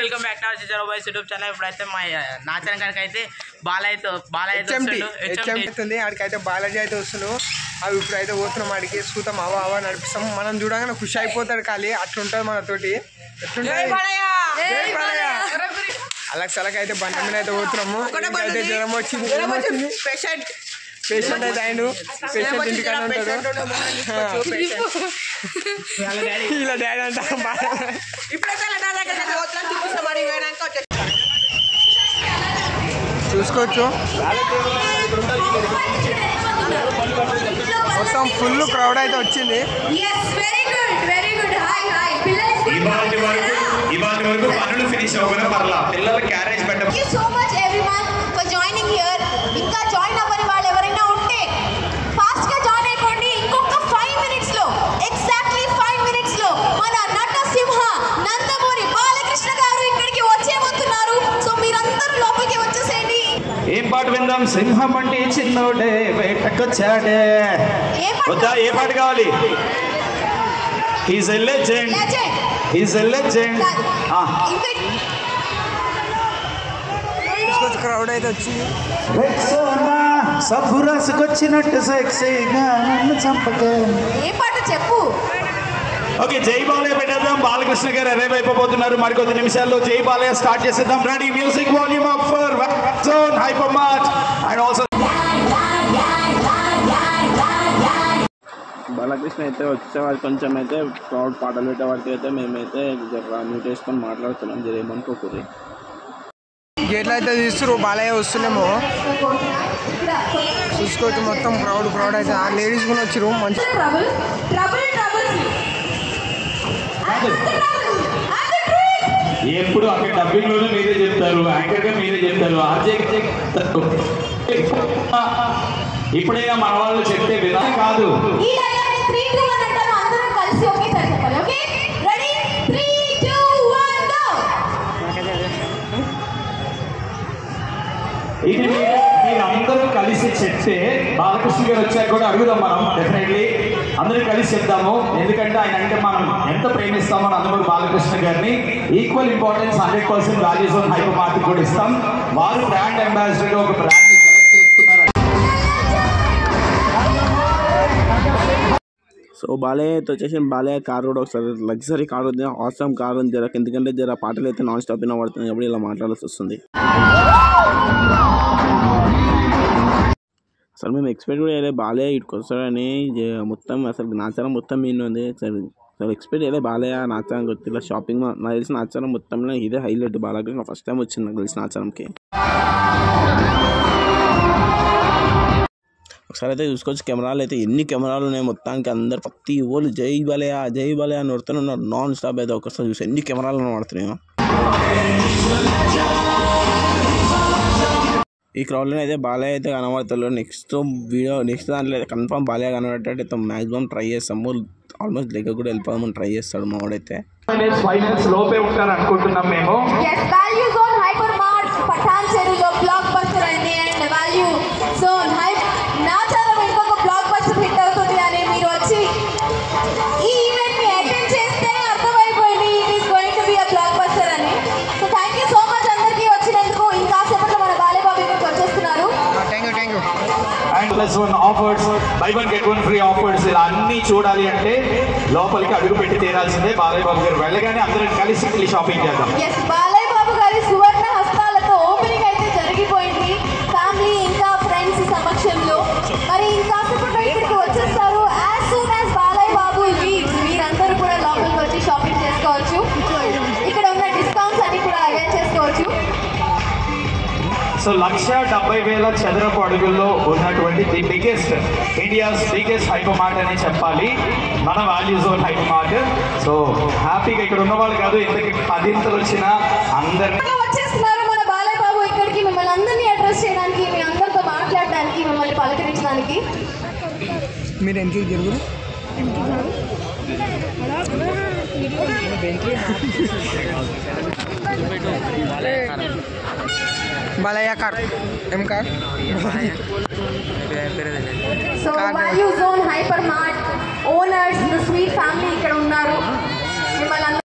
Welcome back to scissor boys YouTube channel. ఇప్పుడైతే మా నాచన గారికి అయితే బాలయ్యతో బాలయ్య హెచ్ఎంటి అవుతుంది ఆడికైతే బాలాజీ అయితే వస్తున్నావు అవి ఇప్పుడు అయితే పోతున్నాం ఆడికి. సూతం అవ అవ నడిపిస్తాం. మనం చూడగానే ఖుషి అయిపోతాడు ఖాళీ. అట్లుంటుంది మనతోటి. ఎట్లుంటుంది? అలా సలక అయితే బండ మీద అయితే పోతున్నాము. అయితే జ్వరం వచ్చింది. జ్వరం వచ్చింది. పేషెంట్ పేషెంట్ అయితే ఆయన. పేషెంట్ ఇంటికాడ ఉంటాడు. ఇలా డాడీ. అంట చూసుకోవచ్చు మొత్తం ఫుల్ క్రౌడ్ అయితే వచ్చింది Yes, very good, very good. Hi, hi. పిల్లలు ఇవాళ వరకు ఇవాళ వరకు పనులు ఫినిష్ అవ్వకుండా పర్లా పిల్లల విందాం సింహం అంటే చిన్నోడే పాట? వద్దా ఏ పాట కావాలి? He's a legend Legend. He's a legend కాదు. ఇంకా చూసుకోవచ్చు క్రౌడ్ అయితే వచ్చింది సబ్బు రాసుకొచ్చినట్టు సెక్సీగా నన్ను చంపకే. ఏ పాట చెప్పు. ఓకే జై బాలయ్య పెట్టేద్దాం. బాలకృష్ణ గారు అరైవ్ అయిపోతున్నారు మరికొద్ది నిమిషాల్లో జై బాలయ్య స్టార్ట్ చేసేద్దాం. Ready music volume up for zone hypermart and also Balakrishna అయితే వచ్చేవారు కొంచెం అయితే క్రౌడ్ పాటలు పెట్టే వారికి అయితే మేమైతే జర మ్యూట్ వేసుకొని మాట్లాడుతున్నాం జర ఏమనుకోకూడదు గేట్లు అయితే తీస్తున్నారు బాలయ్య వస్తున్నామో చూసుకోవచ్చు మొత్తం క్రౌడ్ క్రౌడ్ అయితే ఆ లేడీస్ కూడా వచ్చారు మంచి ట్రబుల్ ట్రబుల్ ట్రబుల్ ఎప్పుడు అక్కడ డబ్బింగ్లోనే మీరే చెప్తారు యాంకర్గా మీరే చెప్తారు ఆర్జే ఇప్పుడైనా మన వాళ్ళు చెప్తే విధానం కాదు. కలిసి చెప్తే బాలకృష్ణ గారు వచ్చాక కూడా అడుగుదాం మనం డెఫినెట్లీ అందరూ కలిసి చెప్తాము ఎందుకంటే ఆయన అంటే మనం ఎంత ప్రేమిస్తామో నందమూరి బాలకృష్ణ గారిని equal importance hundred percent values on hypermarket కూడా ఇస్తాం. వారు బ్రాండ్ అంబాసిడర్ ఒక బ్రాండ్ సెలెక్ట్ చేసుకున్నారు సో బాలయ్య అయితే వచ్చేసి బాలయ్య కార్ కూడా ఒకసారి లగ్జరీ కార్ ఉంది. అవసరం కార్ ఉంది. జర ఎందుకంటే జర పాటలు అయితే నాన్ స్టాప్ వినబడుతుంది కాబట్టి ఇలా మాట్లాడాల్సి వస్తుంది? అసలు మేము ఎక్స్పెక్ట్ కూడా చేయలేదు. బాలయ్య ఇటుకు వస్తాడని జ- మొత్తం అసలు నాచారం మొత్తం మీన్ ఉంది. అసలు అసలు ఎక్స్పెక్ట్ చేయలేదు. బాలయ్య నాచారం వచ్చి ఇలా షాపింగ్ మా- నాకు తెలిసిన నాచారం మొత్తంలో ఇదే హైలైట్ బాలయ్య ఫస్ట్ టైం వచ్చింది నాకు తెలిసిన నాచారంకి. ఒకసారి అయితే చూసుకోవచ్చు. కెమెరాలు అయితే ఎన్ని కెమెరాలు ఉన్నాయి మొత్తానికి అందరు ప్రతి ఓళ్ళు జై బాలయ్య జై బాలయ్య అని కొడుతూనే ఉన్నారు నాన్ స్టాప్ అయితే ఒకసారి చూసి ఎన్ని కెమెరాలు పడుతున్నాయో ఈ క్రౌడ్లో అయితే బాలయ్య అయితే కనబడతాడు. నెక్స్ట్ వీడియో నెక్స్ట్ దాంట్లో అయితే కన్ఫర్మ్ బాలయ్య కనబడేటట్టు మ్యాక్సిమం ట్రై చేస్తాము ఆల్మోస్ట్ లెక్క కూడా వెళ్ళిపోదామని ట్రై చేస్తాడు మా వాడైతే ఫైవ్ మినిట్స్ లోపే ఉంటారు అనుకుంటున్నాం మేము offers buy one get one free offers ఇలా అన్ని చూడాలి అంటే లోపలికి అడుగు పెట్టి తీరాల్సిందే బాలయ్య బాబు గారు. వెళ్ళగానే అందరం కలిసి వెళ్ళి షాపింగ్ చేద్దాం. బాలయ్య బాబు గారి సువర్ణ హస్తాలతో ఓపెనింగ్ అయితే జరిగిపోయింది. ఫ్యామిలీ ఇంకా ఫ్రెండ్స్ సమక్షంలో. మరి ఇంకా సేపట్లో ఇక్కడికి వచ్చేస్తారు. As soon as Balayya Babu leaves మీరందరూ కూడా లోపలికి వచ్చి షాపింగ్ చేసుకోవచ్చు. ఇక్కడ ఉన్న డిస్కౌంట్స్ అన్ని కూడా అవైల్ చేసుకోవచ్చు. సో లక్ష డెబ్బై వేల చదరపు అడుగుల్లో ఉన్నటువంటి the biggest India's biggest hyper mart అనే చెప్పాలి. మన value zone hyper mart so హ్యాపీగా ఇక్కడ ఉన్న వాళ్ళు కాదు ఇంతకి పదింతలు వచ్చిన అందరినీ వచ్చేస్తున్నారు మన ఇక్కడికి మిమ్మల్ని అందరినీ అడ్రస్ చేయడానికి మీ అందరితో మాట్లాడడానికి మిమ్మల్ని పలకరించడానికి. మీరు ఎంకి జరుగురు కార్ ఏం car so value zone hyper mart owners the sweet family ఇక్కడ ఉన్నారు మిమ్మల్ని అందరినీ